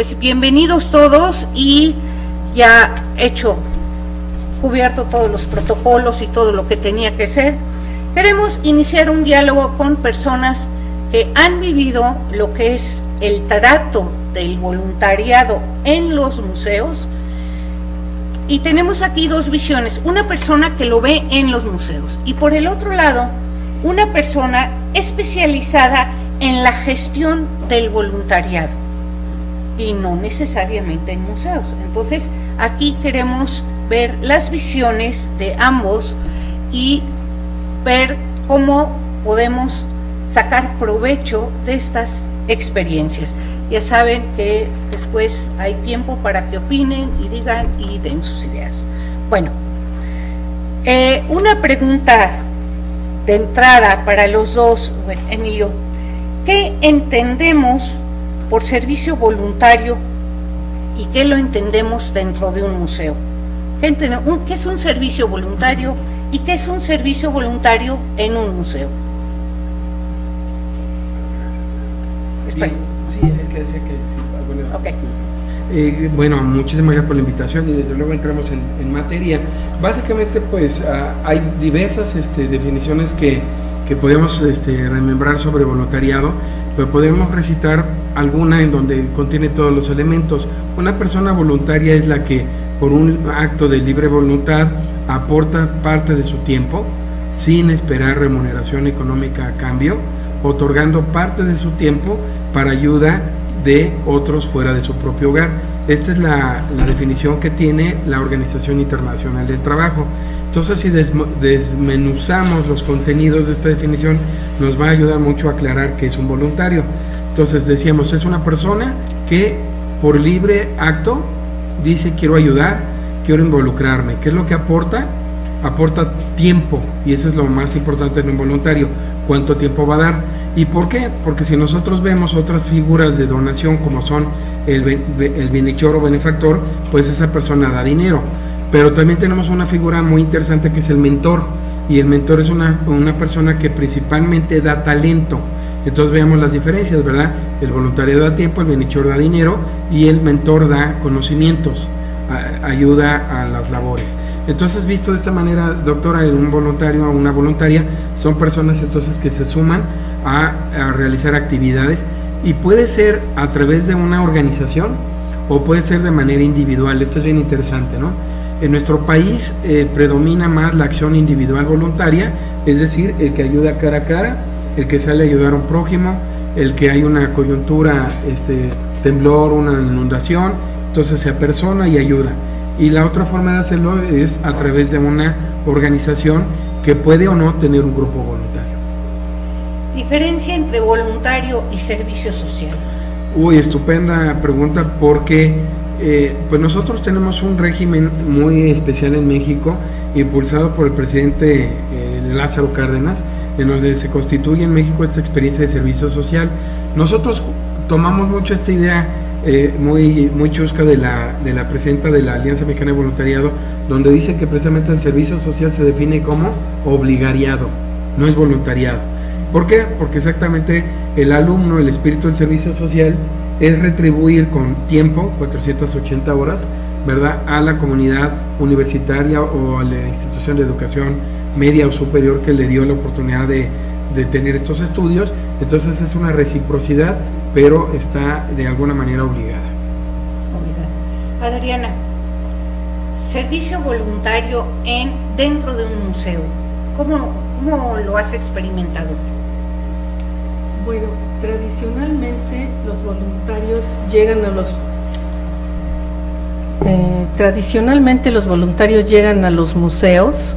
pues bienvenidos todos y ya hecho, cubierto todos los protocolos y todo lo que tenía que ser. Queremos iniciar un diálogo con personas que han vivido lo que es el trato del voluntariado en los museos. Y tenemos aquí dos visiones, una persona que lo ve en los museos y por el otro lado, una persona especializada en la gestión del voluntariado y no necesariamente en museos. Entonces, aquí queremos ver las visiones de ambos y ver cómo podemos sacar provecho de estas experiencias. Ya saben que después hay tiempo para que opinen y digan y den sus ideas. Bueno, eh, una pregunta de entrada para los dos, bueno, Emilio, ¿qué entendemos por servicio voluntario y qué lo entendemos dentro de un museo? ¿Qué, ¿Qué es un servicio voluntario y qué es un servicio voluntario en un museo? Sí, es que decía que sí. Okay. Eh, bueno, muchísimas gracias por la invitación y desde luego entramos en, materia. Básicamente, pues ah, hay diversas este, definiciones que, que podemos este, remembrar sobre voluntariado, pero podemos recitar alguna en donde contiene todos los elementos. Una persona voluntaria es la que, por un acto de libre voluntad, aporta parte de su tiempo sin esperar remuneración económica a cambio, otorgando parte de su tiempo para ayuda de otros fuera de su propio hogar. Esta es la, definición que tiene la Organización Internacional del Trabajo. Entonces, si desmenuzamos los contenidos de esta definición, nos va a ayudar mucho a aclarar que es un voluntario. Entonces, decíamos, es una persona que por libre acto dice quiero ayudar, quiero involucrarme. ¿Qué es lo que aporta? Aporta tiempo, y eso es lo más importante en un voluntario. ¿Cuánto tiempo va a dar? ¿Y por qué? Porque si nosotros vemos otras figuras de donación como son el, el o benefactor, pues esa persona da dinero. Pero también tenemos una figura muy interesante que es el mentor. Y el mentor es una, una persona que principalmente da talento. Entonces veamos las diferencias, ¿verdad? El voluntario da tiempo, el bienhechor da dinero y el mentor da conocimientos, ayuda a las labores. Entonces, visto de esta manera, doctora, un voluntario o una voluntaria son personas entonces que se suman a, realizar actividades y puede ser a través de una organización o puede ser de manera individual. Esto es bien interesante, ¿no? En nuestro país eh, predomina más la acción individual voluntaria, es decir, el que ayuda cara a cara, el que sale a ayudar a un prójimo, el que hay una coyuntura, este, temblor, una inundación, entonces se apersona y ayuda. Y la otra forma de hacerlo es a través de una organización que puede o no tener un grupo voluntario. Diferencia entre voluntario y servicio social. Uy, estupenda pregunta porque eh, pues nosotros tenemos un régimen muy especial en México, impulsado por el presidente eh, Lázaro Cárdenas, en donde se constituye en México esta experiencia de servicio social. Nosotros tomamos mucho esta idea eh, muy, muy chusca de la, de la presidenta de la Alianza Mexicana de Voluntariado, donde dice que precisamente el servicio social se define como obligariado, no es voluntariado. ¿Por qué? Porque exactamente el alumno, el espíritu del servicio social es retribuir con tiempo, 480 horas, ¿verdad?, a la comunidad universitaria o a la institución de educación media o superior que le dio la oportunidad de, de tener estos estudios. Entonces es una reciprocidad, pero está de alguna manera obligada. Obligada. Adriana, servicio voluntario en dentro de un museo. ¿Cómo, cómo lo has experimentado? Bueno, tradicionalmente los voluntarios llegan a los eh, tradicionalmente los voluntarios llegan a los museos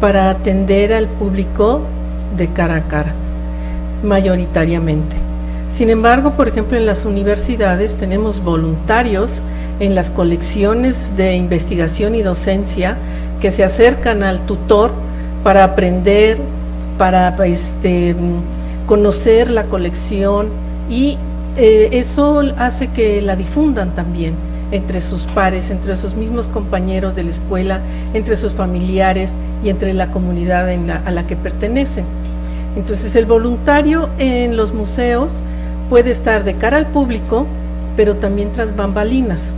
para atender al público de cara a cara, mayoritariamente. Sin embargo, por ejemplo, en las universidades tenemos voluntarios en las colecciones de investigación y docencia que se acercan al tutor para aprender, para este, conocer la colección y eh, eso hace que la difundan también entre sus pares, entre sus mismos compañeros de la escuela, entre sus familiares y entre la comunidad a la que pertenecen. Entonces el voluntario en los museos puede estar de cara al público pero también tras bambalinas.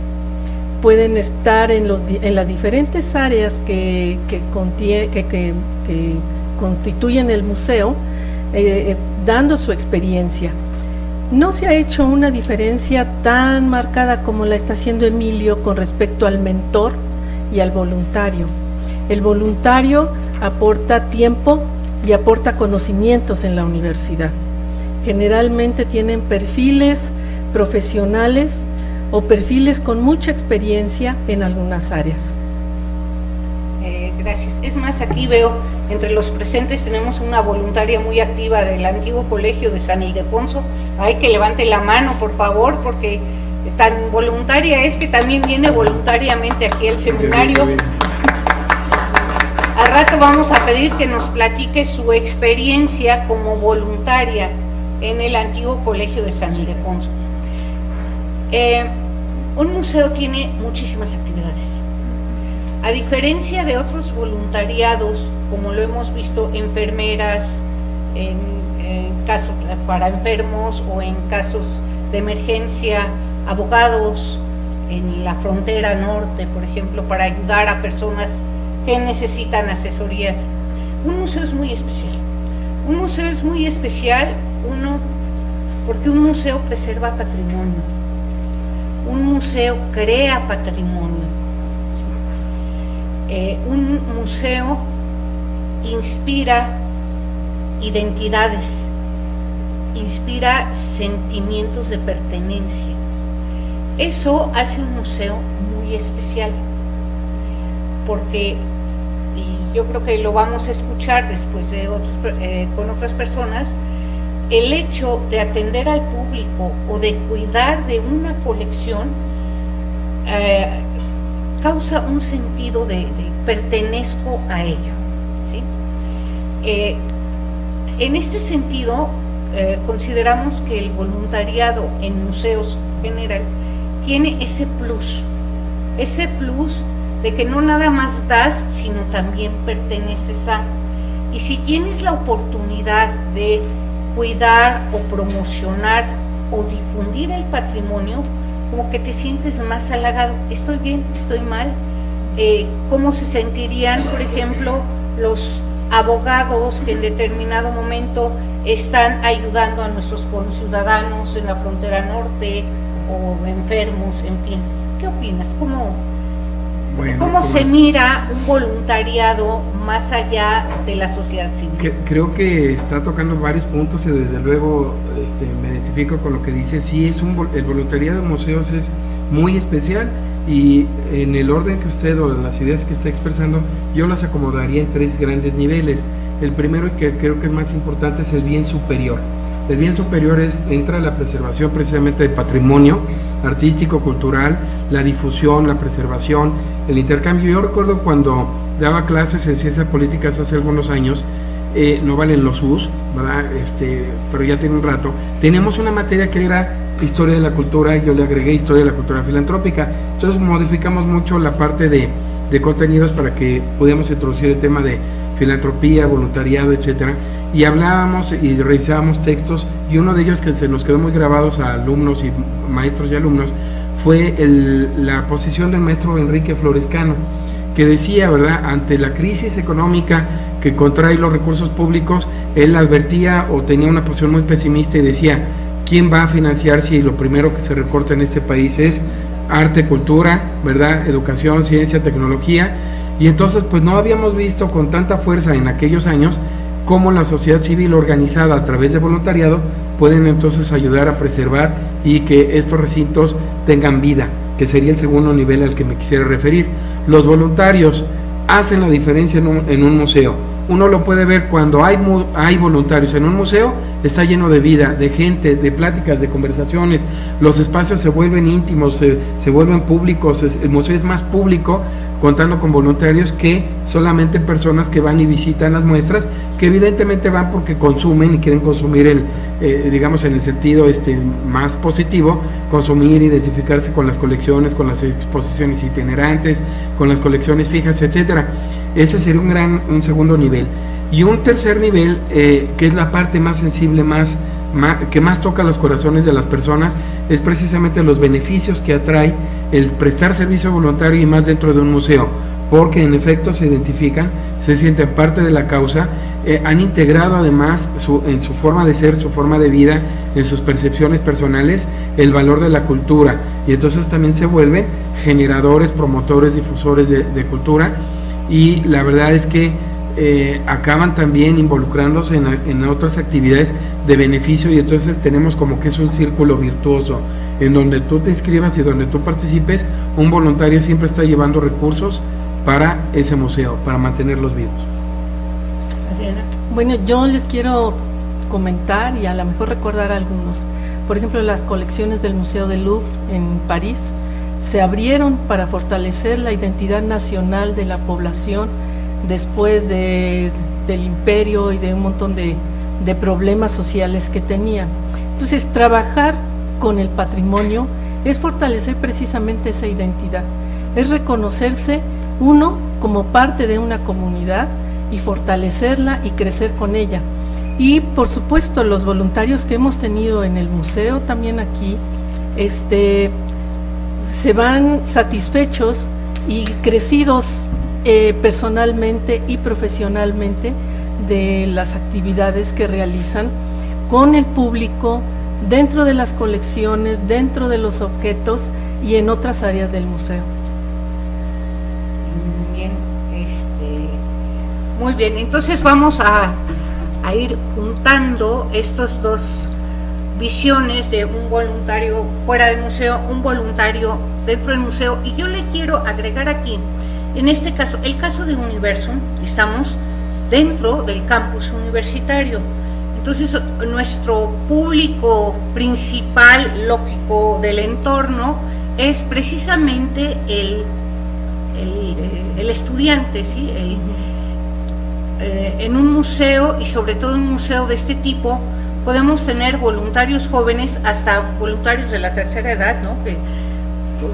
Pueden estar en, los, en las diferentes áreas que, que, constituyen el museo, eh, dando su experiencia. No se ha hecho una diferencia tan marcada como la está haciendo Emilio con respecto al mentor y al voluntario. El voluntario aporta tiempo y aporta conocimientos en la universidad. Generalmente tienen perfiles profesionales o perfiles con mucha experiencia en algunas áreas. Eh, gracias. Es más, aquí veo entre los presentes tenemos una voluntaria muy activa del antiguo colegio de San Ildefonso. Hay que levante la mano, por favor, porque tan voluntaria es que también viene voluntariamente aquí al seminario. Al rato vamos a pedir que nos platique su experiencia como voluntaria en el antiguo colegio de San Ildefonso. Eh, un museo tiene muchísimas actividades. A diferencia de otros voluntariados, como lo hemos visto, enfermeras, para enfermos o en casos de emergencia, abogados en la frontera norte, por ejemplo, para ayudar a personas que necesitan asesorías. Un museo es muy especial. Un museo es muy especial, uno, porque un museo preserva patrimonio. Un museo crea patrimonio. Eh, un museo inspira identidades, inspira sentimientos de pertenencia. Eso hace un museo muy especial, porque, y yo creo que lo vamos a escuchar después de otros, eh, con otras personas, el hecho de atender al público o de cuidar de una colección eh, causa un sentido de, pertenezco a ello. Eh, en este sentido, eh, consideramos que el voluntariado en museos general tiene ese plus, ese plus de que no nada más das, sino también perteneces a. Y si tienes la oportunidad de cuidar o promocionar o difundir el patrimonio, como que te sientes más halagado. Estoy bien, estoy mal. Eh, ¿Cómo se sentirían, por ejemplo, los abogados que en determinado momento están ayudando a nuestros conciudadanos en la frontera norte o enfermos, en fin? ¿Qué opinas? ¿Cómo, ¿Cómo se mira un voluntariado más allá de la sociedad civil? creo que está tocando varios puntos y desde luego este, me identifico con lo que dice. Sí, es un, el voluntariado de museos es muy especial y en el orden que usted o las ideas que está expresando, yo las acomodaría en tres grandes niveles. El primero y que creo que es más importante es el bien superior. El bien superior es, entra la preservación precisamente del patrimonio artístico, cultural, la difusión, la preservación, el intercambio. Yo recuerdo cuando daba clases en ciencias políticas hace algunos años, eh, no valen los bus, ¿verdad? Este, pero ya tiene un rato, tenemos una materia que era historia de la cultura, yo le agregué historia de la cultura filantrópica, entonces modificamos mucho la parte de, de contenidos para que pudiéramos introducir el tema de filantropía, voluntariado, etcétera, y hablábamos y revisábamos textos, y uno de ellos que se nos quedó muy grabados a alumnos y maestros y alumnos fue la posición del maestro Enrique Florescano, que decía, ¿verdad?, ante la crisis económica que contrae los recursos públicos, él advertía o tenía una posición muy pesimista y decía, ¿quién va a financiar si lo primero que se recorta en este país es arte, cultura, ¿verdad?, educación, ciencia, tecnología? Y entonces, pues no habíamos visto con tanta fuerza en aquellos años cómo la sociedad civil organizada a través de voluntariado pueden entonces ayudar a preservar y que estos recintos tengan vida, que sería el segundo nivel al que me quisiera referir. Los voluntarios hacen la diferencia en un, museo. Uno lo puede ver cuando hay, voluntarios en un museo, está lleno de vida, de gente, de pláticas, de conversaciones, los espacios se vuelven íntimos, se vuelven públicos, el museo es más público contando con voluntarios que solamente personas que van y visitan las muestras, que evidentemente van porque consumen y quieren consumir el, eh, digamos en el sentido este más positivo, consumir, identificarse con las colecciones, con las exposiciones itinerantes, con las colecciones fijas, etcétera. Ese sería un gran, un segundo nivel. Y un tercer nivel, eh, que es la parte más sensible, más que más toca los corazones de las personas es precisamente los beneficios que atrae el prestar servicio voluntario y más dentro de un museo, porque en efecto se identifican, se sienten parte de la causa, eh, han integrado además en su forma de ser, su forma de vida, en sus percepciones personales, el valor de la cultura. Y entonces también se vuelven generadores, promotores, difusores de cultura. Y la verdad es que eh, acaban también involucrándose en, otras actividades de beneficio y entonces tenemos como que es un círculo virtuoso en donde tú te inscribas y donde tú participes, un voluntario siempre está llevando recursos para ese museo, para mantenerlos vivos. Bueno, yo les quiero comentar y a lo mejor recordar algunos. Por ejemplo, las colecciones del Museo del Louvre en París se abrieron para fortalecer la identidad nacional de la población después de, del imperio y de un montón de, de problemas sociales que tenían. Entonces, trabajar con el patrimonio es fortalecer precisamente esa identidad, es reconocerse uno como parte de una comunidad y fortalecerla y crecer con ella. Y por supuesto los voluntarios que hemos tenido en el museo también aquí, este, se van satisfechos y crecidos eh, personalmente y profesionalmente de las actividades que realizan con el público, dentro de las colecciones, dentro de los objetos y en otras áreas del museo. Bien, este, muy bien, entonces vamos a, a ir juntando estos dos visiones de un voluntario fuera del museo, un voluntario dentro del museo, y yo le quiero agregar aquí en este caso, el caso de Universum, estamos dentro del campus universitario. Entonces, nuestro público principal, lógico, del entorno es precisamente el, el, estudiante, ¿sí? Eh, en un museo, y sobre todo en un museo de este tipo, podemos tener voluntarios jóvenes hasta voluntarios de la tercera edad, ¿no?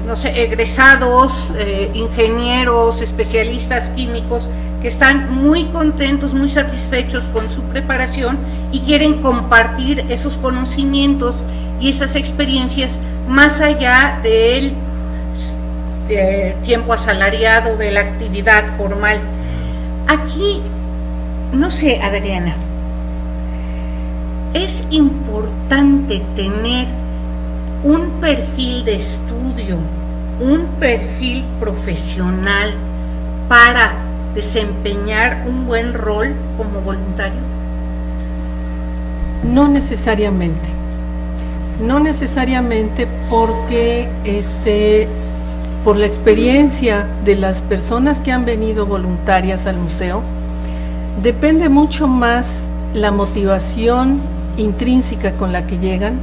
No sé, egresados, eh, ingenieros, especialistas químicos, que están muy contentos, muy satisfechos con su preparación y quieren compartir esos conocimientos y esas experiencias más allá del tiempo asalariado, de la actividad formal. Aquí, no sé, Adriana, es importante tener un perfil de estudio, un perfil profesional para desempeñar un buen rol como voluntario? No necesariamente. No necesariamente porque este por la experiencia de las personas que han venido voluntarias al museo, depende mucho más la motivación intrínseca con la que llegan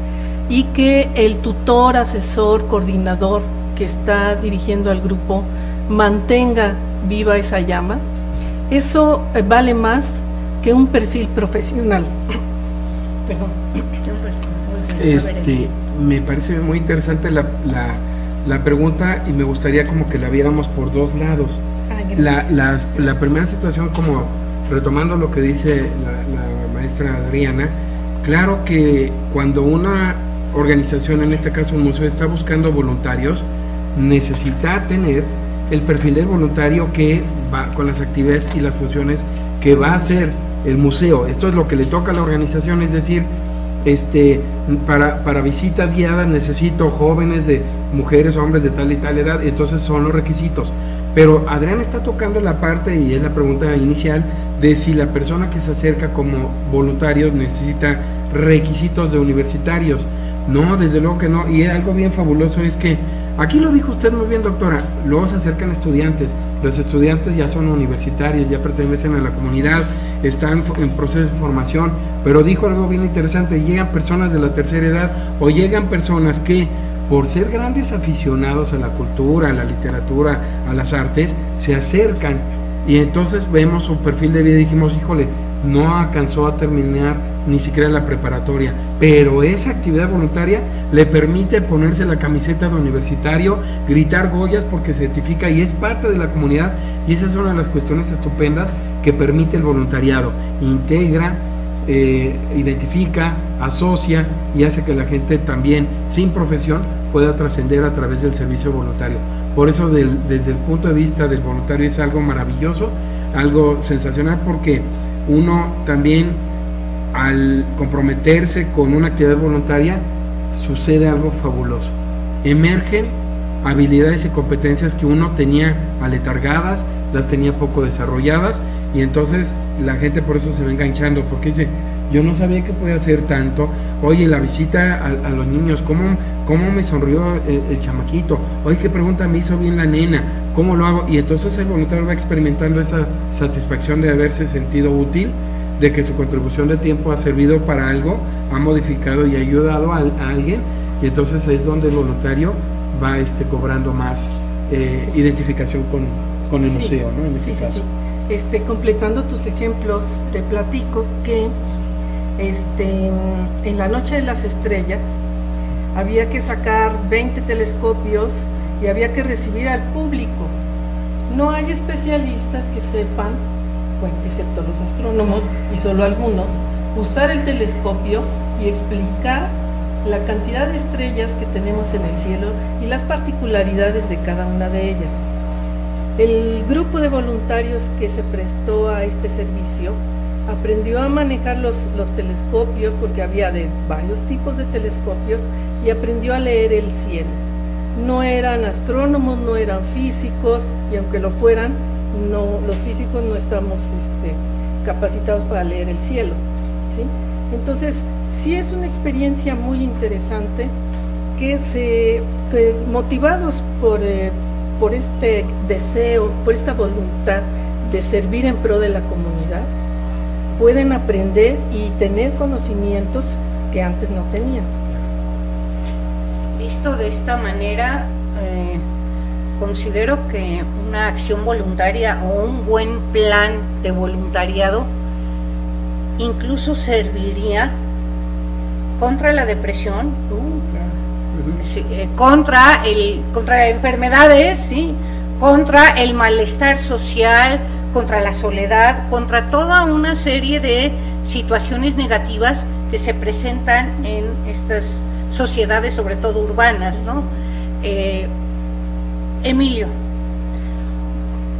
y que el tutor, asesor, coordinador que está dirigiendo al grupo mantenga viva esa llama, eso eh, vale más que un perfil profesional. Perdón. Este, me parece muy interesante la, la, pregunta y me gustaría como que la viéramos por dos lados. la, la, la, primera situación, como retomando lo que dice la maestra Adriana, claro que cuando una organización, en este caso un museo, está buscando voluntarios, necesita tener el perfil del voluntario que va con las actividades y las funciones que va a hacer el museo. Esto es lo que le toca a la organización, es decir, este, para, para visitas guiadas necesito jóvenes de mujeres, hombres de tal y tal edad, entonces son los requisitos. Pero Adrián está tocando la parte, y es la pregunta inicial, de si la persona que se acerca como voluntario necesita requisitos de universitarios. No, desde luego que no. Y algo bien fabuloso es que, aquí lo dijo usted muy bien, doctora, luego se acercan estudiantes. Los estudiantes ya son universitarios, ya pertenecen a la comunidad, están en proceso de formación, pero dijo algo bien interesante, llegan personas de la tercera edad o llegan personas que por ser grandes aficionados a la cultura, a la literatura, a las artes, se acercan y entonces vemos su perfil de vida y dijimos, híjole, no alcanzó a terminar ni siquiera la preparatoria, pero esa actividad voluntaria le permite ponerse la camiseta de universitario, gritar Goyas porque certifica y es parte de la comunidad y esa es una de las cuestiones estupendas que permite el voluntariado, integra eh, identifica, asocia y hace que la gente también sin profesión pueda trascender a través del servicio voluntario. Por eso desde el punto de vista del voluntario es algo maravilloso, algo sensacional porque uno también al comprometerse con una actividad voluntaria sucede algo fabuloso. Emergen habilidades y competencias que uno tenía aletargadas, las tenía poco desarrolladas y entonces la gente por eso se va enganchando porque dice, yo no sabía que podía hacer tanto, oye, la visita a, los niños, ¿cómo, cómo me sonrió el, chamaquito, oye, qué pregunta me hizo bien la nena, ¿cómo lo hago? Y entonces el voluntario va experimentando esa satisfacción de haberse sentido útil, de que su contribución de tiempo ha servido para algo, ha modificado y ayudado a, alguien, y entonces es donde el voluntario va este, cobrando más eh, identificación con, con el museo, ¿no? En este sí, Este, completando tus ejemplos, te platico que este, en la noche de las estrellas había que sacar 20 telescopios y había que recibir al público. No hay especialistas que sepan, excepto los astrónomos y solo algunos, usar el telescopio y explicar la cantidad de estrellas que tenemos en el cielo y las particularidades de cada una de ellas. El grupo de voluntarios que se prestó a este servicio aprendió a manejar los, los, telescopios, porque había de varios tipos de telescopios, y aprendió a leer el cielo. No eran astrónomos, no eran físicos, y aunque lo fueran, no, los físicos no estamos este, capacitados para leer el cielo. ¿sí? Entonces, sí es una experiencia muy interesante que se, motivados por, eh, por este deseo, por esta voluntad de servir en pro de la comunidad, pueden aprender y tener conocimientos que antes no tenían. Visto de esta manera, eh, considero que una acción voluntaria o un buen plan de voluntariado incluso serviría contra la depresión, eh, contra, el, contra enfermedades, contra el malestar social, contra la soledad, contra toda una serie de situaciones negativas que se presentan en estas sociedades, sobre todo urbanas. ¿no? Eh, Emilio,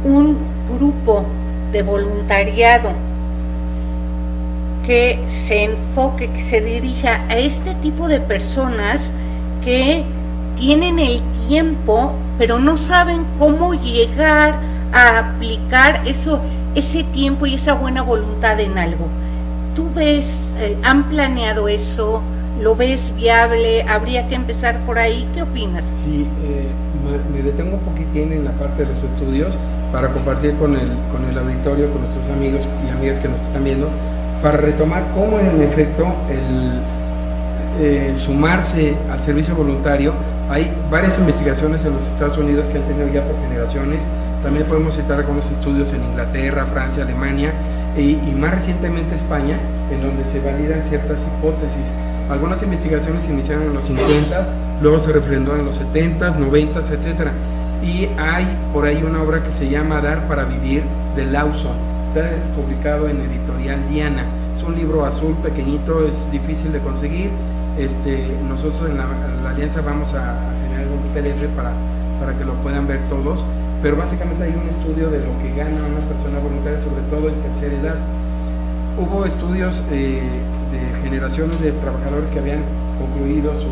un grupo de voluntariado que se enfoque, que se dirija a este tipo de personas que tienen el tiempo, pero no saben cómo llegar a aplicar eso, ese tiempo y esa buena voluntad en algo. ¿Tú ves, eh, han planeado eso? ¿Lo ves viable? ¿Habría que empezar por ahí? ¿Qué opinas? Sí, eh, me, detengo un poquitín en la parte de los estudios para compartir con el, con el auditorio, con nuestros amigos y amigas que nos están viendo, para retomar cómo en efecto el eh, sumarse al servicio voluntario, hay varias investigaciones en los Estados Unidos que han tenido ya por generaciones, también podemos citar algunos estudios en Inglaterra, Francia, Alemania y, más recientemente España, en donde se validan ciertas hipótesis. Algunas investigaciones se iniciaron en los 50, luego se refrendó en los 70, 90, etc. Y hay por ahí una obra que se llama Dar para Vivir de Lawson. Está publicado en editorial Diana. Es un libro azul pequeñito, es difícil de conseguir este, nosotros en la, alianza vamos a, generar un PDF para, para que lo puedan ver todos, pero básicamente hay un estudio de lo que gana una persona voluntaria, sobre todo en tercera edad. Hubo estudios eh, de generaciones de trabajadores que habían concluido su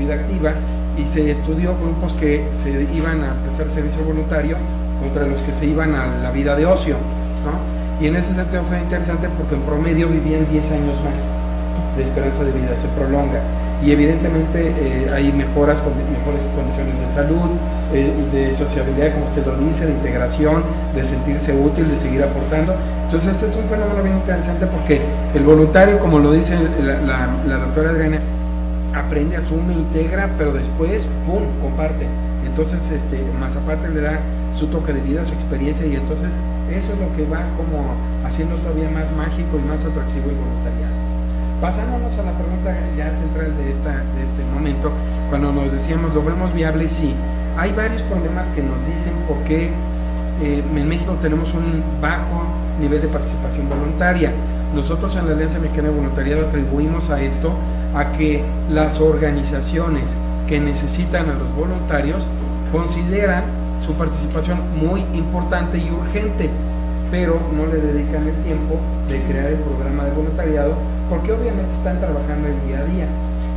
vida activa y se estudió grupos que se iban a prestar servicio voluntario contra los que se iban a la vida de ocio. ¿no? Y en ese sentido fue interesante porque en promedio vivían 10 años más de esperanza de vida, se prolonga. Y evidentemente eh, hay mejoras, con mejores condiciones de salud, eh, de sociabilidad, como usted lo dice, de integración, de sentirse útil, de seguir aportando. Entonces es un fenómeno bien interesante porque el voluntario, como lo dice la, doctora Adriana, aprende, asume, integra, pero después, ¡pum!, comparte. Entonces, este, más aparte le da su toque de vida, su experiencia y entonces eso es lo que va como haciendo todavía más mágico y más atractivo el voluntariado. Pasándonos a la pregunta ya central de, esta, de este momento, cuando nos decíamos, ¿lo vemos viable? Sí, hay varios problemas que nos dicen por qué eh, en México tenemos un bajo nivel de participación voluntaria. nosotros en la Alianza Mexicana de Voluntariado atribuimos a esto a que las organizaciones que necesitan a los voluntarios consideran su participación muy importante y urgente, pero no le dedican el tiempo de crear el programa de voluntariado porque obviamente están trabajando el día a día.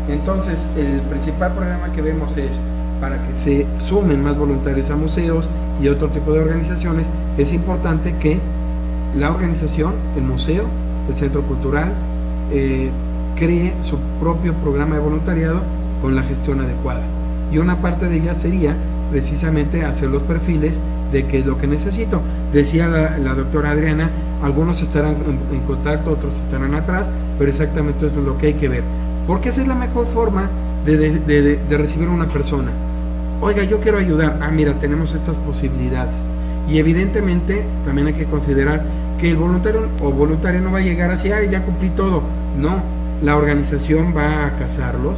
Entonces, el principal problema que vemos es para que se sumen más voluntarios a museos y otro tipo de organizaciones, es importante que la organización, el museo, el centro cultural, eh, cree su propio programa de voluntariado con la gestión adecuada. Y una parte de ella sería precisamente hacer los perfiles de qué es lo que necesito. Decía la, doctora Adriana, algunos estarán en, contacto, otros estarán atrás, pero exactamente eso es lo que hay que ver. Porque esa es la mejor forma de, de, de recibir a una persona. Oiga, yo quiero ayudar. Ah, mira, tenemos estas posibilidades. Y evidentemente también hay que considerar que el voluntario o voluntaria no va a llegar así, ay, ya cumplí todo. No, la organización va a casarlos,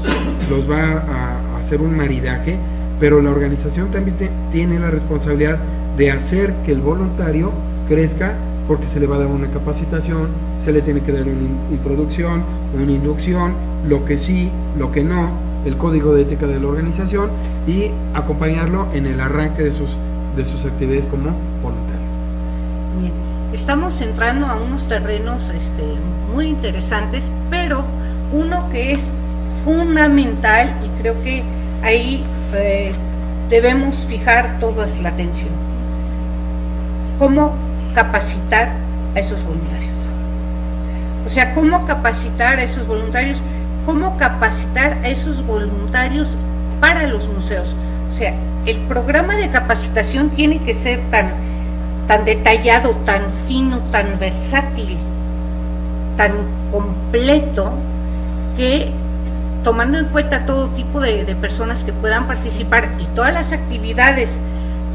los va a hacer un maridaje, pero la organización también tiene la responsabilidad de hacer que el voluntario crezca porque se le va a dar una capacitación, se le tiene que dar una introducción, una inducción, lo que sí, lo que no, el código de ética de la organización y acompañarlo en el arranque de sus, de sus actividades como voluntario. Bien, estamos entrando a unos terrenos este, muy interesantes, pero uno que es fundamental y creo que ahí eh, debemos fijar toda la atención. ¿Cómo capacitar a esos voluntarios? O sea, ¿cómo capacitar a esos voluntarios? ¿Cómo capacitar a esos voluntarios para los museos? O sea, el programa de capacitación tiene que ser tan, tan detallado, tan fino, tan versátil, tan completo, que tomando en cuenta todo tipo de, personas que puedan participar y todas las actividades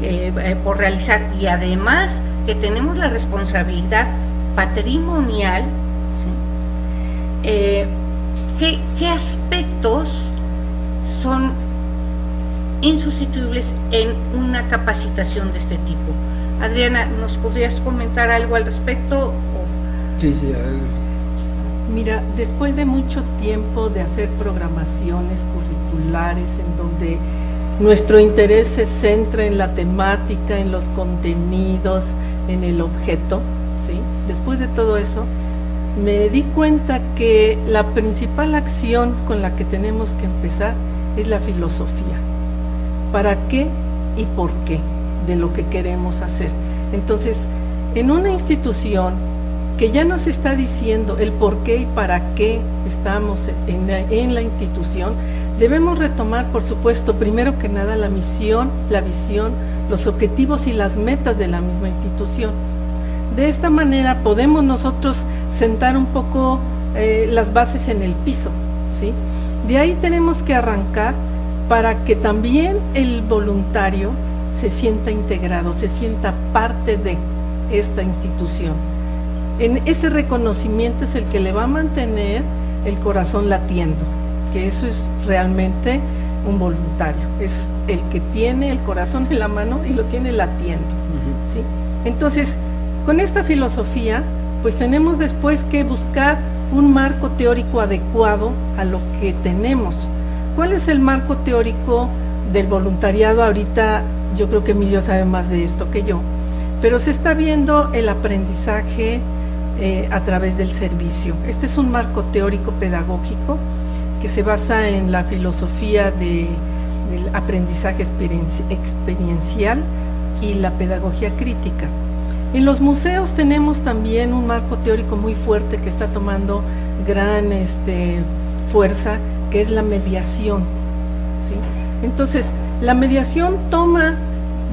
eh, eh, por realizar y además que tenemos la responsabilidad patrimonial, eh, ¿qué, aspectos son insustituibles en una capacitación de este tipo? Adriana, ¿nos podrías comentar algo al respecto? Sí, sí, Mira, después de mucho tiempo de hacer programaciones curriculares en donde nuestro interés se centra en la temática, en los contenidos, en el objeto, ¿sí? Después de todo eso, me di cuenta que la principal acción con la que tenemos que empezar es la filosofía. ¿Para qué y por qué de lo que queremos hacer? Entonces, en una institución que ya nos está diciendo el por qué y para qué estamos en la, institución, debemos retomar, por supuesto, primero que nada la misión, la visión, los objetivos y las metas de la misma institución. De esta manera podemos nosotros sentar un poco eh, las bases en el piso, ¿sí? De ahí tenemos que arrancar para que también el voluntario se sienta integrado, se sienta parte de esta institución en ese reconocimiento es el que le va a mantener el corazón latiendo, que eso es realmente un voluntario, es el que tiene el corazón en la mano y lo tiene latiendo. ¿sí? Entonces, con esta filosofía, pues tenemos después que buscar un marco teórico adecuado a lo que tenemos. ¿Cuál es el marco teórico del voluntariado? Ahorita yo creo que Emilio sabe más de esto que yo, pero se está viendo el aprendizaje eh, a través del servicio. Este es un marco teórico pedagógico que se basa en la filosofía de, del aprendizaje experiencial y la pedagogía crítica. En los museos tenemos también un marco teórico muy fuerte que está tomando gran este, fuerza, que es la mediación. Entonces, la mediación toma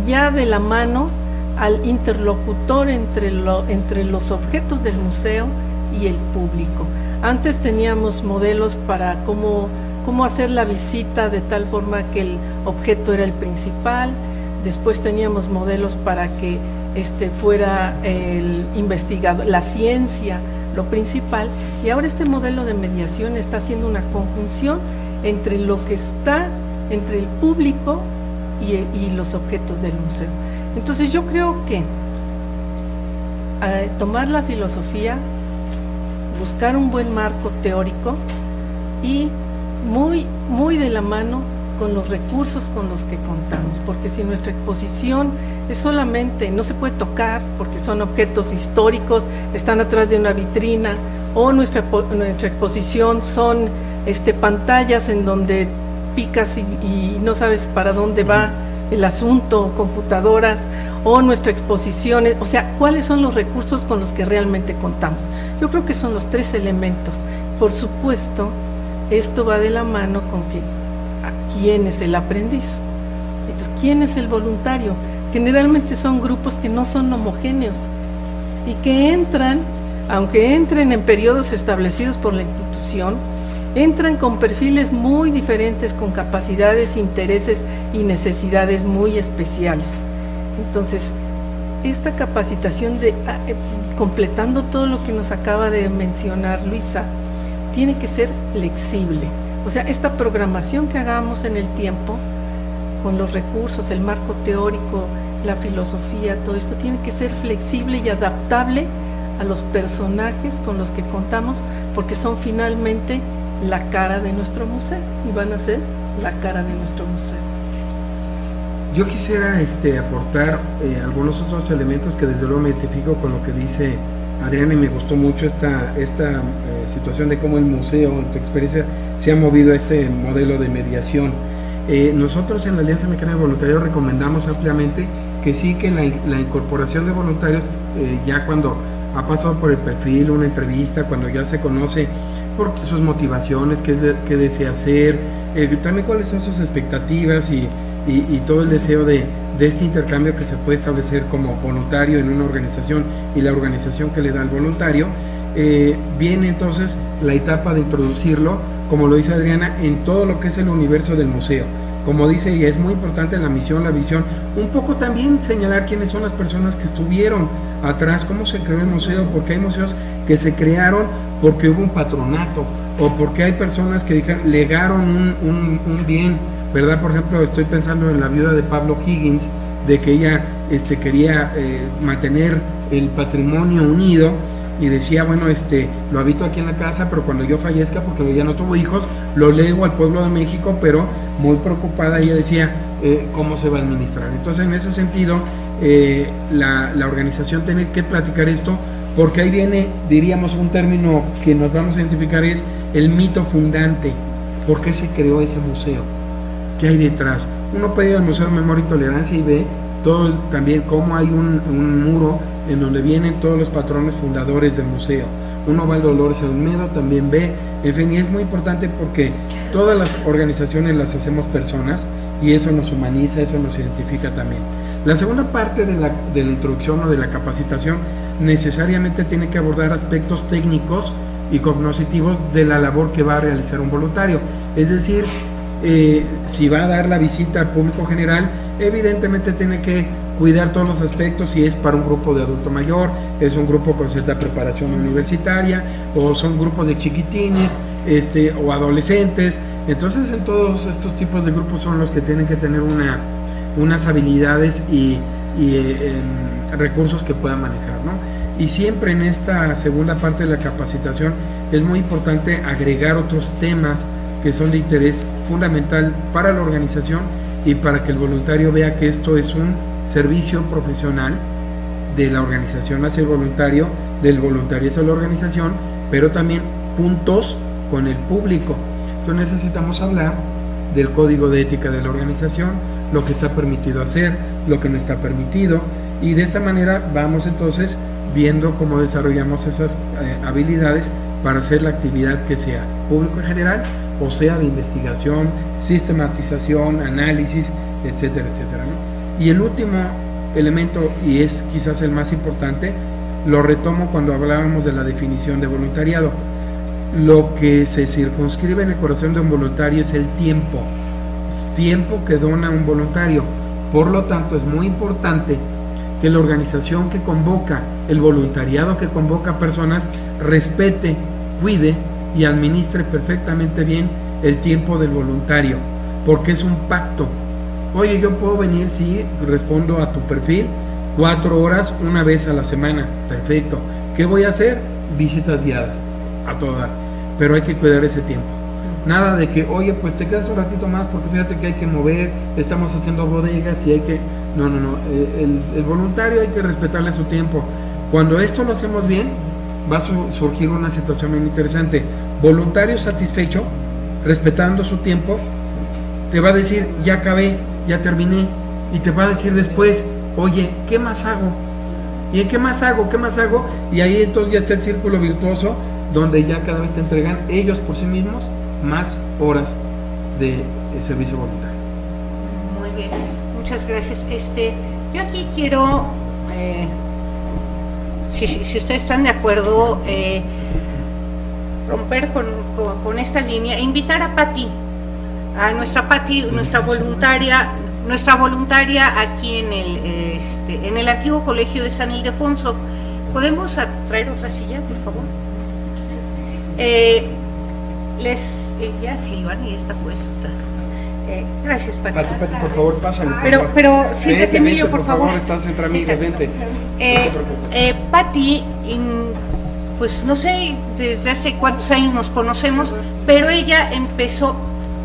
ya de la mano al interlocutor entre, los objetos del museo y el público. Antes teníamos modelos para cómo, hacer la visita de tal forma que el objeto era el principal, después teníamos modelos para que este fuera el investigado, la ciencia lo principal, y ahora este modelo de mediación está haciendo una conjunción entre lo que está entre el público y los objetos del museo. Entonces yo creo que tomar la filosofía buscar un buen marco teórico y muy, muy de la mano con los recursos con los que contamos, porque si nuestra exposición es solamente, no se puede tocar porque son objetos históricos, están atrás de una vitrina, o nuestra, nuestra exposición son este, pantallas en donde picas y, no sabes para dónde va el asunto, computadoras, o nuestra exposición, o sea, cuáles son los recursos con los que realmente contamos. Yo creo que son los tres elementos. Por supuesto, esto va de la mano con quién es el aprendiz. Entonces, ¿quién es el voluntario? Generalmente son grupos que no son homogéneos y que entran, aunque entren en periodos establecidos por la institución, entran con perfiles muy diferentes, con capacidades, intereses y necesidades muy especiales. Entonces, esta capacitación de ah, eh, completando todo lo que nos acaba de mencionar Luisa, tiene que ser flexible. O sea, esta programación que hagamos en el tiempo, con los recursos, el marco teórico, la filosofía, todo esto tiene que ser flexible y adaptable a los personajes con los que contamos, porque son finalmente la cara de nuestro museo y van a ser la cara de nuestro museo. Yo quisiera este, aportar eh, algunos otros elementos que desde luego me identifico con lo que dice Adriana y me gustó mucho esta, esta eh, situación de cómo el museo, en tu experiencia, se ha movido a este modelo de mediación. Eh, nosotros en la Alianza Mexicana de Voluntarios recomendamos ampliamente que sí que la, la incorporación de voluntarios, ya cuando ha pasado por el perfil, una entrevista, cuando ya se conoce por sus motivaciones, qué, qué desea hacer, también cuáles son sus expectativas y, y todo el deseo de, de este intercambio que se puede establecer como voluntario en una organización y la organización que le da al voluntario, eh, viene entonces la etapa de introducirlo, como lo dice Adriana, en todo lo que es el universo del museo. Como dice, y es muy importante la misión, la visión, un poco también señalar quiénes son las personas que estuvieron atrás, cómo se creó el museo, porque hay museos que se crearon porque hubo un patronato o porque hay personas que legaron un, un, bien ¿verdad? Por ejemplo, estoy pensando en la viuda de Pablo Higgins, de que ella este, quería eh, mantener el patrimonio unido y decía, bueno, este, lo habito aquí en la casa, pero cuando yo fallezca, porque ya no tuvo hijos, lo leo al pueblo de México, pero muy preocupada ella decía eh, cómo se va a administrar. Entonces, en ese sentido, eh, la, la organización tiene que platicar esto, porque ahí viene, diríamos, un término que nos vamos a identificar es el mito fundante. ¿Por qué se creó ese museo? qué hay detrás. Uno puede ir al Museo de Memoria y Tolerancia y ve todo también cómo hay un, muro en donde vienen todos los patrones fundadores del museo. Uno va al Dolores Olmedo, también ve, en fin, y es muy importante porque todas las organizaciones las hacemos personas y eso nos humaniza, eso nos identifica también. La segunda parte de la, de la introducción o de la capacitación necesariamente tiene que abordar aspectos técnicos y cognoscitivos de la labor que va a realizar un voluntario. Es decir, eh, si va a dar la visita al público general, evidentemente tiene que cuidar todos los aspectos, si es para un grupo de adulto mayor, es un grupo con cierta preparación universitaria, o son grupos de chiquitines, este, o adolescentes. Entonces, en todos estos tipos de grupos son los que tienen que tener una, unas habilidades y, eh, em, recursos que puedan manejar. ¿no? Y siempre en esta segunda parte de la capacitación es muy importante agregar otros temas que son de interés fundamental para la organización y para que el voluntario vea que esto es un servicio profesional de la organización hacia el voluntario, del voluntario hacia la organización, pero también juntos con el público. Entonces necesitamos hablar del código de ética de la organización, lo que está permitido hacer, lo que no está permitido, y de esta manera vamos entonces viendo cómo desarrollamos esas eh, habilidades para hacer la actividad que sea público en general o sea de investigación, sistematización, análisis, etcétera, etcétera. Y el último elemento, y es quizás el más importante, lo retomo cuando hablábamos de la definición de voluntariado. Lo que se circunscribe en el corazón de un voluntario es el tiempo, tiempo que dona un voluntario. Por lo tanto, es muy importante que la organización que convoca, el voluntariado que convoca personas, respete, cuide y administre perfectamente bien el tiempo del voluntario, porque es un pacto. Oye, yo puedo venir si respondo a tu perfil cuatro horas una vez a la semana. Perfecto. ¿Qué voy a hacer? Visitas guiadas. a toda, pero hay que cuidar ese tiempo. Nada de que, oye, pues te quedas un ratito más porque fíjate que hay que mover, estamos haciendo bodegas y hay que... No, no, no, eh, el, voluntario hay que respetarle su tiempo. Cuando esto lo hacemos bien, va a surgir una situación muy interesante. Voluntario satisfecho, respetando su tiempo, te va a decir, ya acabé, ya terminé, y te va a decir después, oye, ¿qué más hago? ¿Y qué más hago? ¿Qué más hago? Y ahí entonces ya está el círculo virtuoso donde ya cada vez te entregan ellos por sí mismos más horas de, servicio voluntario. Muy bien, muchas gracias. Este, yo aquí quiero, eh, si, ustedes están de acuerdo, eh, romper con, con, esta línea, e invitar a Patti, a nuestra Patti, nuestra voluntaria, nuestra voluntaria aquí en el, este, en el antiguo colegio de San Ildefonso. ¿Podemos traer otra silla, por favor? Eh, les, eh, ya Silvani está puesta. Eh, gracias, Pati. Pati, Pati, por favor, pásale. Pero, pero siéntate, Emilio, por, favor. Estás entre mí, vente. Eh, eh, Pati, pues no sé desde hace cuántos años nos conocemos, pero ella empezó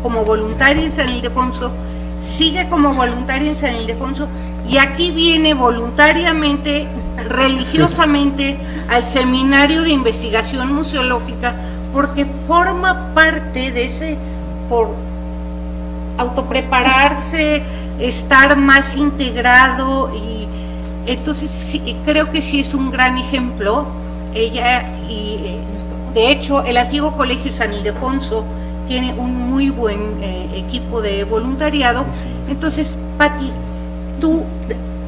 como voluntaria en San Ildefonso, sigue como voluntaria en San Ildefonso y aquí viene voluntariamente, religiosamente, al seminario de investigación museológica porque forma parte de ese for, autoprepararse, estar más integrado y entonces creo que sí es un gran ejemplo ella y de hecho el antiguo colegio San Ildefonso tiene un muy buen eh, equipo de voluntariado. Entonces, Patti, tú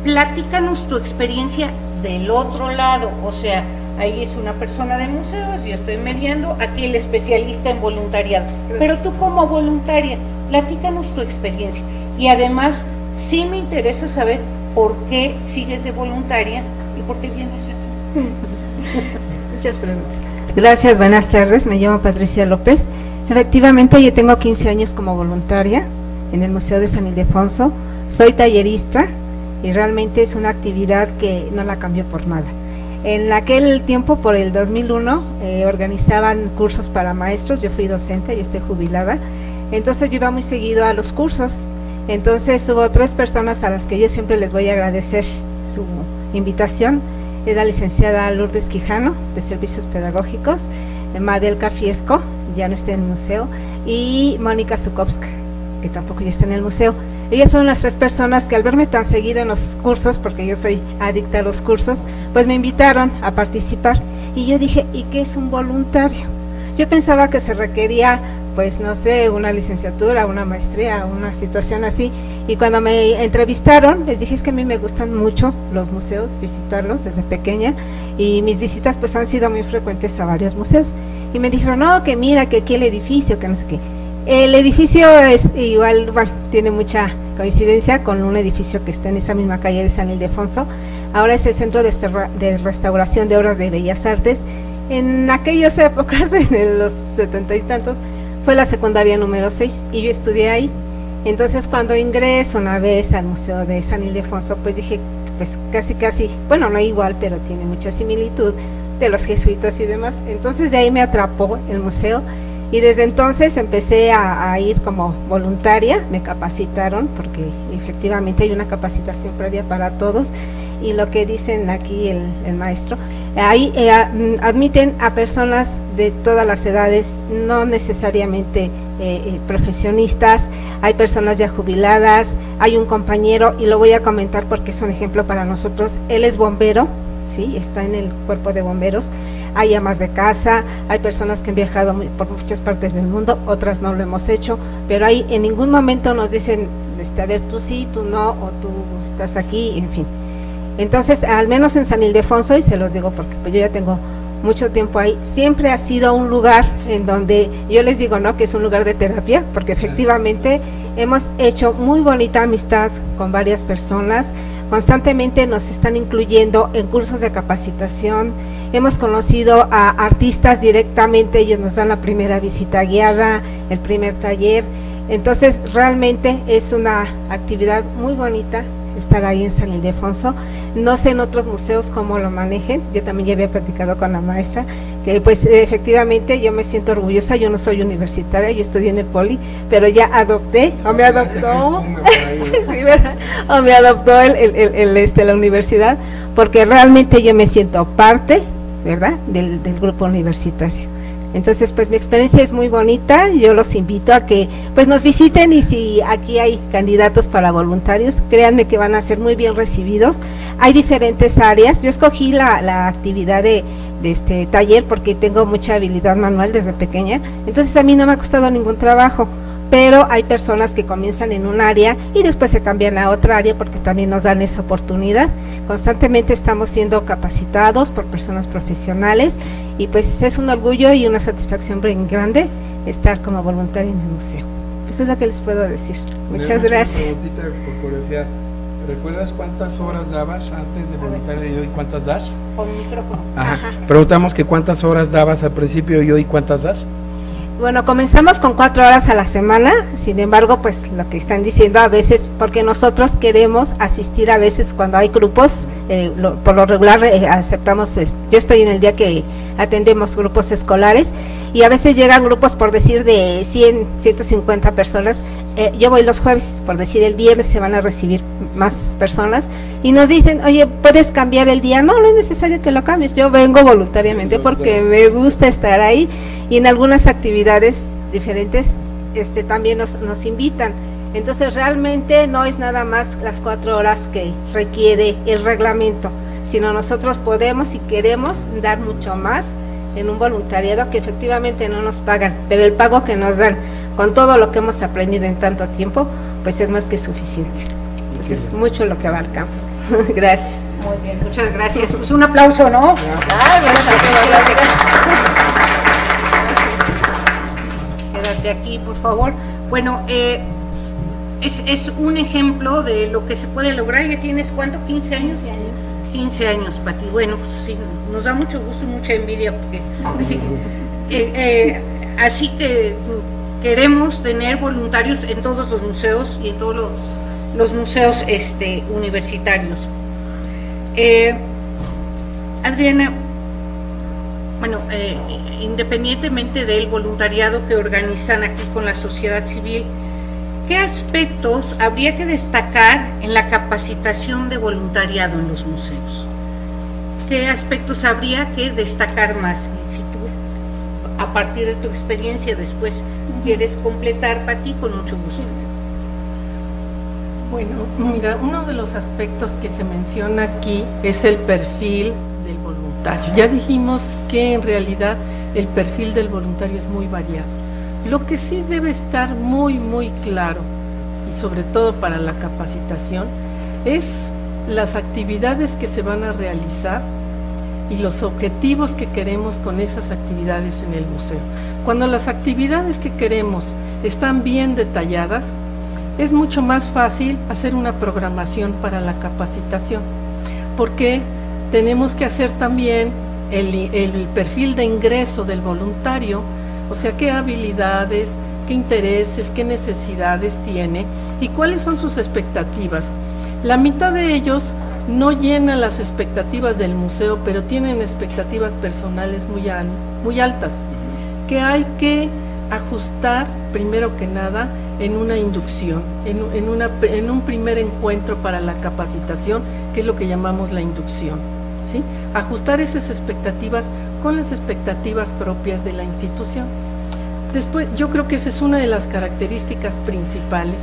platícanos tu experiencia del otro lado, o sea, ahí es una persona de museos, yo estoy mediando, aquí el especialista en voluntariado. Pero tú como voluntaria, platícanos tu experiencia. Y además, sí me interesa saber por qué sigues de voluntaria y por qué vienes aquí. Muchas preguntas. Gracias, buenas tardes. Me llamo Patricia López. Efectivamente, yo tengo 15 años como voluntaria en el Museo de San Ildefonso. Soy tallerista y realmente es una actividad que no la cambio por nada. En aquel tiempo, por el 2001, eh, organizaban cursos para maestros. Yo fui docente y estoy jubilada. Entonces yo iba muy seguido a los cursos. Entonces hubo tres personas a las que yo siempre les voy a agradecer su invitación es la licenciada Lourdes Quijano, de Servicios Pedagógicos, Madelka Fiesco, ya no está en el museo, y Mónica Zukovska, que tampoco ya está en el museo. Ellas fueron las tres personas que al verme tan seguido en los cursos, porque yo soy adicta a los cursos, pues me invitaron a participar. Y yo dije, ¿y qué es un voluntario? Yo pensaba que se requería pues no sé, una licenciatura, una maestría, una situación así. Y cuando me entrevistaron, les dije es que a mí me gustan mucho los museos, visitarlos desde pequeña. Y mis visitas pues han sido muy frecuentes a varios museos. Y me dijeron, no, que mira, que aquí el edificio, que no sé qué. El edificio es igual, bueno, tiene mucha coincidencia con un edificio que está en esa misma calle de San Ildefonso. Ahora es el Centro de, de Restauración de Obras de Bellas Artes. En aquellas épocas, en los setenta y tantos, fue la secundaria número 6 y yo estudié ahí. Entonces cuando ingreso una vez al Museo de San Ildefonso, pues dije, pues casi casi, bueno, no igual, pero tiene mucha similitud de los jesuitas y demás. Entonces de ahí me atrapó el museo y desde entonces empecé a, ir como voluntaria, me capacitaron, porque efectivamente hay una capacitación previa para todos, y lo que dicen aquí el, maestro, ahí eh, admiten a personas de todas las edades, no necesariamente eh, eh, profesionistas, hay personas ya jubiladas, hay un compañero, y lo voy a comentar porque es un ejemplo para nosotros, él es bombero, sí, está en el cuerpo de bomberos, hay amas de casa, hay personas que han viajado por muchas partes del mundo, otras no lo hemos hecho, pero ahí en ningún momento nos dicen, este, a ver, tú sí, tú no, o tú estás aquí, en fin. Entonces, al menos en San Ildefonso, y se los digo porque pues yo ya tengo mucho tiempo ahí, siempre ha sido un lugar en donde yo les digo, ¿no? Que es un lugar de terapia, porque efectivamente hemos hecho muy bonita amistad con varias personas, constantemente nos están incluyendo en cursos de capacitación, hemos conocido a artistas directamente, ellos nos dan la primera visita guiada, el primer taller, entonces realmente es una actividad muy bonita estar ahí en San Ildefonso. No sé en otros museos cómo lo manejen, yo también ya había platicado con la maestra, que pues efectivamente yo me siento orgullosa, yo no soy universitaria, yo estudié en el Poli, pero ya adopté, o me adoptó, o me adoptó el, este, la universidad, porque realmente yo me siento parte, ¿verdad?, del, del grupo universitario. Entonces, pues mi experiencia es muy bonita, yo los invito a que pues nos visiten y si aquí hay candidatos para voluntarios, créanme que van a ser muy bien recibidos. Hay diferentes áreas, yo escogí la, actividad de, de este taller porque tengo mucha habilidad manual desde pequeña, entonces a mí no me ha costado ningún trabajo pero hay personas que comienzan en un área y después se cambian a otra área porque también nos dan esa oportunidad. Constantemente estamos siendo capacitados por personas profesionales y pues es un orgullo y una satisfacción bien grande estar como voluntaria en el museo. Eso es lo que les puedo decir. Muchas gracias. ¿Recuerdas cuántas horas dabas antes de voluntaria y hoy cuántas das? Con micrófono. Ajá. Preguntamos que cuántas horas dabas al principio y hoy cuántas das. Bueno, comenzamos con cuatro horas a la semana, sin embargo, pues lo que están diciendo a veces, porque nosotros queremos asistir a veces cuando hay grupos, eh, por lo regular eh, aceptamos, yo estoy en el día que atendemos grupos escolares y a veces llegan grupos por decir de 100, 150 personas. Eh, yo voy los jueves, por decir el viernes se van a recibir más personas y nos dicen, oye, ¿puedes cambiar el día? No, no es necesario que lo cambies, yo vengo voluntariamente porque me gusta estar ahí y en algunas actividades diferentes este, también nos, nos invitan. Entonces realmente no es nada más las cuatro horas que requiere el reglamento, sino nosotros podemos y queremos dar mucho más en un voluntariado que efectivamente no nos pagan, pero el pago que nos dan con todo lo que hemos aprendido en tanto tiempo, pues es más que suficiente. Entonces es mucho lo que abarcamos. gracias. Muy bien, muchas gracias. Pues un aplauso, ¿no? Quédate aquí, por favor. Bueno, eh, es, es, un ejemplo de lo que se puede lograr. ¿Ya tienes cuánto? ¿15 años? 15 años, Pati. Bueno, pues sí, nos da mucho gusto y mucha envidia así, eh, eh, así que queremos tener voluntarios en todos los museos y en todos los, museos este, universitarios. Eh, Adriana, bueno, independientemente del voluntariado que organizan aquí con la sociedad civil, ¿Qué aspectos habría que destacar en la capacitación de voluntariado en los museos? ¿Qué aspectos habría que destacar más? Y si tú, a partir de tu experiencia, después quieres completar, para ti, con mucho gusto. Bueno, mira, uno de los aspectos que se menciona aquí es el perfil del voluntario. Ya dijimos que en realidad el perfil del voluntario es muy variado lo que sí debe estar muy, muy claro, y sobre todo para la capacitación, es las actividades que se van a realizar y los objetivos que queremos con esas actividades en el museo. Cuando las actividades que queremos están bien detalladas, es mucho más fácil hacer una programación para la capacitación, porque tenemos que hacer también el, el perfil de ingreso del voluntario, o sea, qué habilidades, qué intereses, qué necesidades tiene y cuáles son sus expectativas. La mitad de ellos no llenan las expectativas del museo, pero tienen expectativas personales muy, altas, que hay que ajustar primero que nada en una inducción, en, en un primer encuentro para la capacitación, que es lo que llamamos la inducción. ¿sí? Ajustar esas expectativas con las expectativas propias de la institución. Después, yo creo que esa es una de las características principales.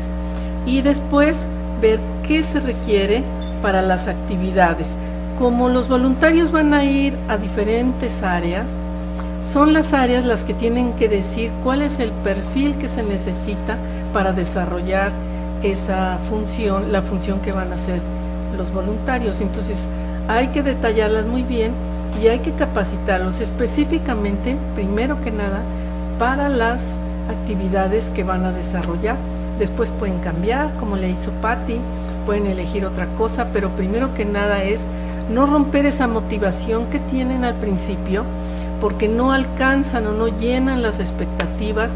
Y después, ver qué se requiere para las actividades. Como los voluntarios van a ir a diferentes áreas, son las áreas las que tienen que decir cuál es el perfil que se necesita para desarrollar esa función, la función que van a hacer los voluntarios. Entonces, hay que detallarlas muy bien y hay que capacitarlos específicamente, primero que nada, para las actividades que van a desarrollar. Después pueden cambiar, como le hizo Patty, pueden elegir otra cosa, pero primero que nada es no romper esa motivación que tienen al principio, porque no alcanzan o no llenan las expectativas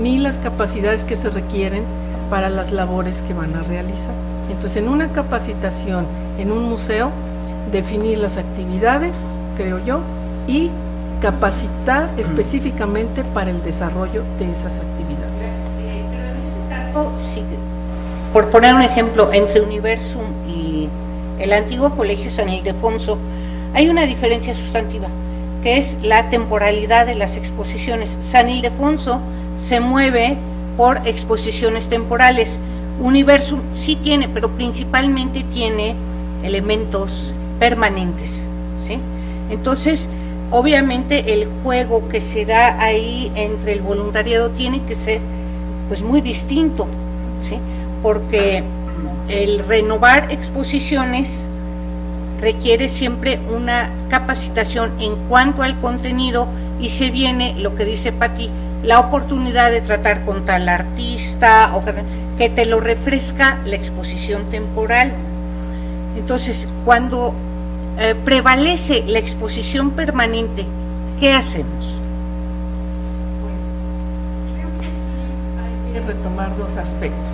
ni las capacidades que se requieren para las labores que van a realizar. Entonces, en una capacitación en un museo, definir las actividades, creo yo, y capacitar específicamente para el desarrollo de esas actividades. en este caso, por poner un ejemplo, entre Universum y el antiguo Colegio San Ildefonso, hay una diferencia sustantiva, que es la temporalidad de las exposiciones. San Ildefonso se mueve por exposiciones temporales. Universum sí tiene, pero principalmente tiene elementos permanentes. ¿sí? Entonces, obviamente el juego que se da ahí entre el voluntariado tiene que ser pues muy distinto, ¿sí? porque el renovar exposiciones requiere siempre una capacitación en cuanto al contenido y se viene lo que dice Patti, la oportunidad de tratar con tal artista o que te lo refresca la exposición temporal. Entonces, cuando eh, prevalece la exposición permanente, ¿qué hacemos? Hay que retomar dos aspectos.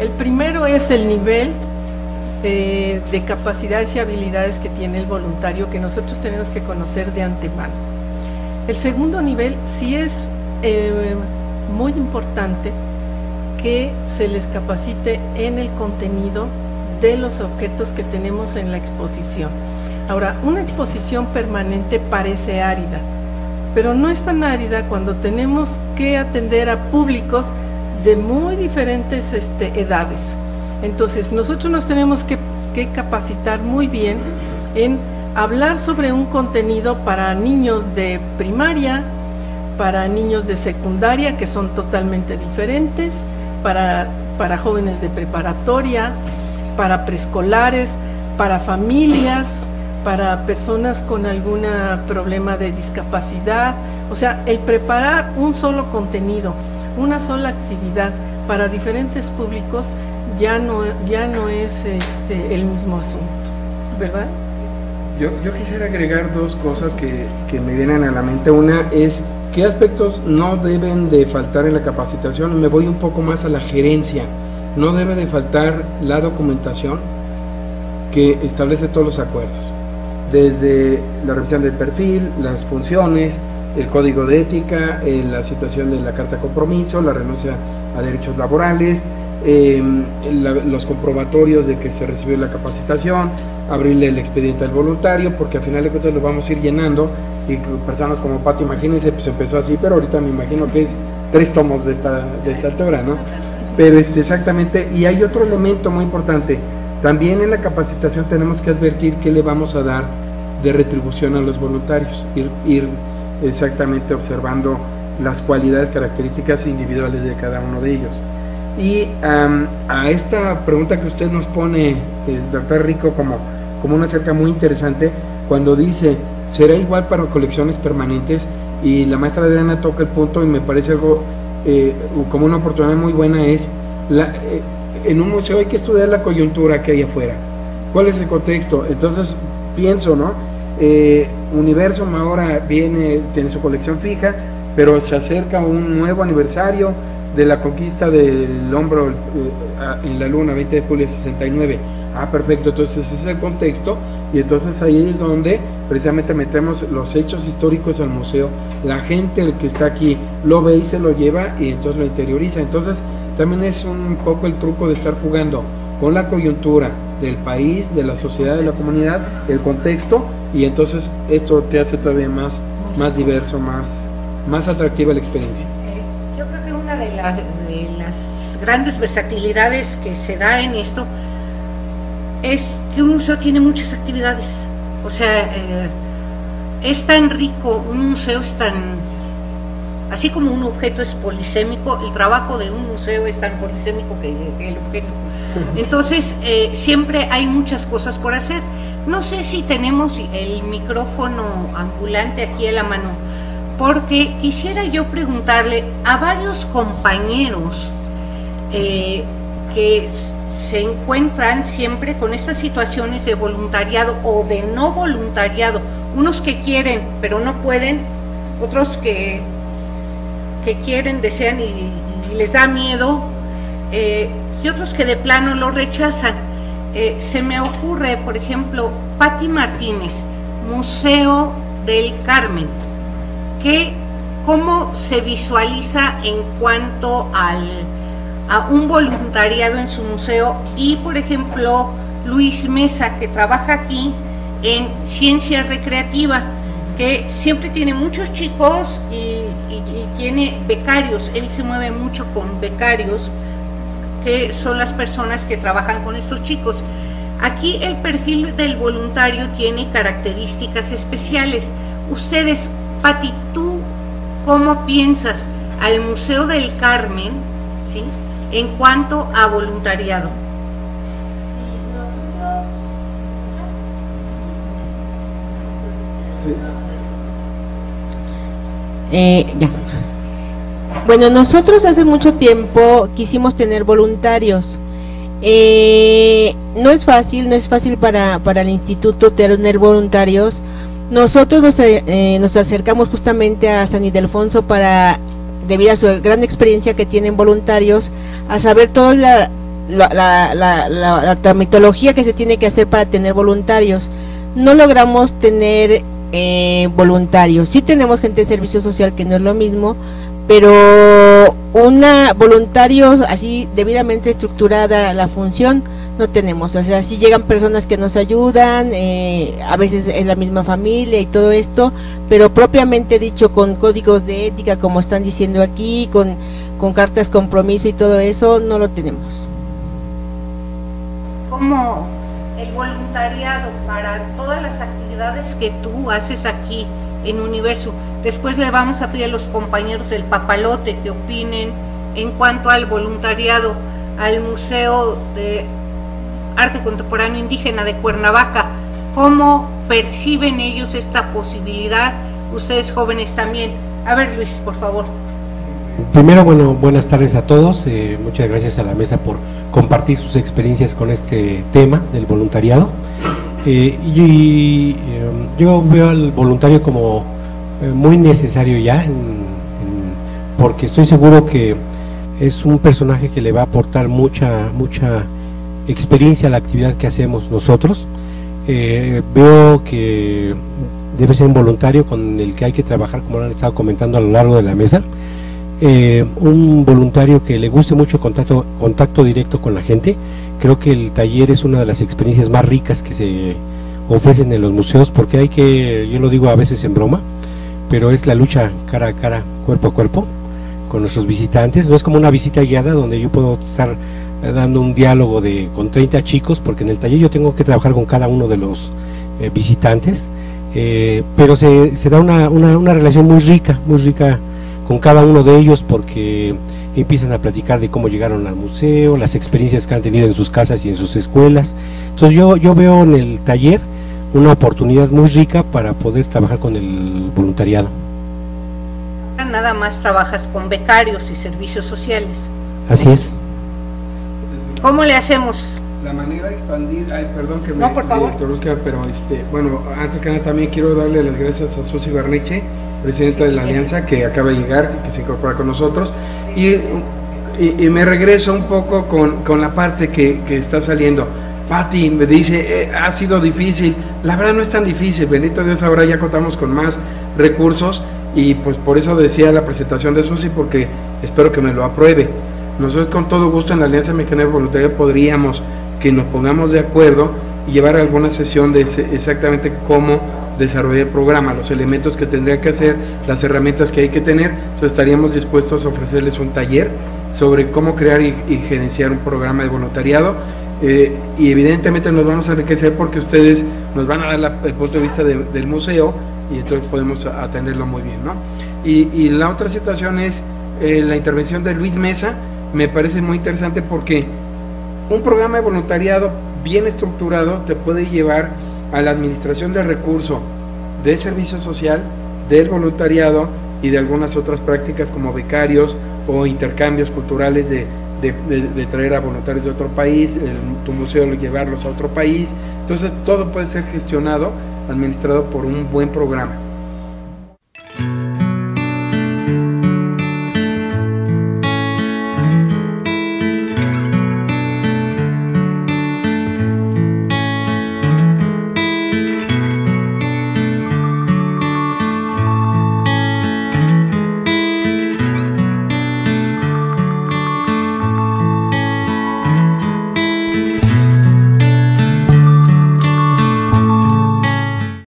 El primero es el nivel eh, de capacidades y habilidades que tiene el voluntario que nosotros tenemos que conocer de antemano. El segundo nivel sí es eh, muy importante que se les capacite en el contenido de los objetos que tenemos en la exposición. Ahora, una exposición permanente parece árida, pero no es tan árida cuando tenemos que atender a públicos de muy diferentes este, edades. Entonces, nosotros nos tenemos que, capacitar muy bien en hablar sobre un contenido para niños de primaria, para niños de secundaria, que son totalmente diferentes, para, para jóvenes de preparatoria, para preescolares, para familias, para personas con algún problema de discapacidad. O sea, el preparar un solo contenido una sola actividad para diferentes públicos ya no, ya no es este, el mismo asunto, ¿verdad? Yo, yo quisiera agregar dos cosas que, que, me vienen a la mente. Una es qué aspectos no deben de faltar en la capacitación. Me voy un poco más a la gerencia. No debe de faltar la documentación que establece todos los acuerdos. Desde la revisión del perfil, las funciones, el código de ética, eh, la situación de la carta de compromiso, la renuncia a derechos laborales, em, los comprobatorios de que se recibió la capacitación, abrirle el expediente al voluntario, porque al final de cuentas lo vamos a ir llenando y personas como Pato, imagínense, pues empezó así, pero ahorita me imagino que es tres tomos de esta, de esta altura, ¿no? Pero este, exactamente, y hay otro elemento muy importante, también en la capacitación tenemos que advertir qué le vamos a dar de retribución a los voluntarios, ir, ir exactamente observando las cualidades, características individuales de cada uno de ellos. Y a esta pregunta que usted nos pone, eh, doctor Rico, como, como una cerca muy interesante, cuando dice, ¿será igual para colecciones permanentes? Y la maestra Adriana toca el punto y me parece algo eh, como una oportunidad muy buena, es, la, eh, en un museo hay que estudiar la coyuntura que hay afuera. ¿Cuál es el contexto? Entonces, pienso, ¿no? Eh, Universo ahora viene, tiene su colección fija, pero se acerca un nuevo aniversario de la conquista del hombro eh, en la luna, 20 de julio de 69. Ah, perfecto, entonces ese es el contexto y entonces ahí es donde precisamente metemos los hechos históricos al museo. La gente el que está aquí lo ve y se lo lleva y entonces lo interioriza. Entonces también es un poco el truco de estar jugando con la coyuntura del país, de la sociedad, de la comunidad, el contexto y entonces esto te hace todavía más, más diverso, más, más atractiva la experiencia. Eh, yo creo que una de, las grandes versatilidades que se da en esto es que un museo tiene muchas actividades. O sea, eh, es tan rico, un museo es tan, así como un objeto es polisémico, el trabajo de un museo es tan polisémico que, el objeto entonces, eh, siempre hay muchas cosas por hacer. No sé si tenemos el micrófono ambulante aquí a la mano, porque quisiera yo preguntarle a varios compañeros eh, que se encuentran siempre con estas situaciones de voluntariado o de no voluntariado, unos que quieren pero no pueden, otros que, que quieren, desean y les da miedo. Eh, y otros que de plano lo rechazan. Eh, se me ocurre, por ejemplo, Patti Martínez, Museo del Carmen, que cómo se visualiza en cuanto al, a un voluntariado en su museo y, por ejemplo, Luis Mesa, que trabaja aquí en ciencia recreativa, que siempre tiene muchos chicos y, tiene becarios, él se mueve mucho con becarios, que son las personas que trabajan con estos chicos. Aquí el perfil del voluntario tiene características especiales. Ustedes, Pati, ¿tú cómo piensas al Museo del Carmen ¿sí? En cuanto a voluntariado? Eh, ya. Bueno, nosotros hace mucho tiempo quisimos tener voluntarios. Eh, no es fácil, no es fácil para, para el instituto tener voluntarios. Nosotros nos, eh, nos acercamos justamente a San Ildefonso para, debido a su gran experiencia que tienen voluntarios, a saber toda la, tramitología que se tiene que hacer para tener voluntarios. No logramos tener eh, voluntarios. Sí tenemos gente de servicio social que no es lo mismo, pero una voluntarios así debidamente estructurada la función no tenemos. O sea, sí llegan personas que nos ayudan, eh, a veces es la misma familia y todo esto, pero propiamente dicho con códigos de ética, como están diciendo aquí, con, con cartas compromiso y todo eso, no lo tenemos. Como el voluntariado para todas las actividades que tú haces aquí en Universo. Después le vamos a pedir a los compañeros del papalote que opinen en cuanto al voluntariado al Museo de Arte Contemporáneo Indígena de Cuernavaca. ¿Cómo perciben ellos esta posibilidad? Ustedes jóvenes también. A ver Luis, por favor. Primero, bueno, buenas tardes a todos. Eh, muchas gracias a la mesa por compartir sus experiencias con este tema del voluntariado. Eh, y em, yo veo al voluntario como eh, muy necesario ya, porque estoy seguro que es un personaje que le va a aportar mucha, mucha experiencia la actividad que hacemos nosotros. veo que debe ser un voluntario con el que hay que trabajar, como lo han estado comentando a lo largo de la mesa. Eh, un voluntario que le guste mucho contacto, contacto directo con la gente. Creo que el taller es una de las experiencias más ricas que se ofrecen en los museos porque hay que, yo lo digo a veces en broma, pero es la lucha cara a cara, cuerpo a cuerpo con nuestros visitantes. No es como una visita guiada donde yo puedo estar eh, dando un diálogo de con 30 chicos porque en el taller yo tengo que trabajar con cada uno de los eh, visitantes. pero se, se da una, una, una relación muy rica, muy rica con cada uno de ellos porque empiezan a platicar de cómo llegaron al museo, las experiencias que han tenido en sus casas y en sus escuelas. Entonces yo, yo veo en el taller una oportunidad muy rica para poder trabajar con el voluntariado. Nada más trabajas con becarios y servicios sociales. Así es. ¿Cómo le hacemos? La manera de expandir, ay, perdón que me no, por favor. pero este, bueno, antes que nada también quiero darle las gracias a Susi Barniche presidente de la Alianza, que acaba de llegar, que se incorpora con nosotros. Y, y, me regreso un poco con, con la parte que, que, está saliendo. Patti me dice, eh, ha sido difícil. La verdad no es tan difícil, bendito Dios, ahora ya contamos con más recursos y pues por eso decía la presentación de Susi, porque espero que me lo apruebe. Nosotros con todo gusto en la Alianza Mexicana de Voluntariado podríamos que nos pongamos de acuerdo y llevar alguna sesión de exactamente cómo desarrollar el programa, los elementos que tendría que hacer, las herramientas que hay que tener, estaríamos dispuestos a ofrecerles un taller sobre cómo crear y, gerenciar un programa de voluntariado. Eh, y evidentemente nos vamos a enriquecer porque ustedes nos van a dar el punto de vista del museo y entonces podemos atenderlo muy bien. ¿no? Y, la otra situación es eh, la intervención de Luis Mesa, me parece muy interesante porque un programa de voluntariado bien estructurado te puede llevar a la administración de recursos de servicio social, del voluntariado y de algunas otras prácticas como becarios o intercambios culturales de, traer a voluntarios de otro país, tu museo llevarlos a otro país. Entonces todo puede ser gestionado, administrado por un buen programa.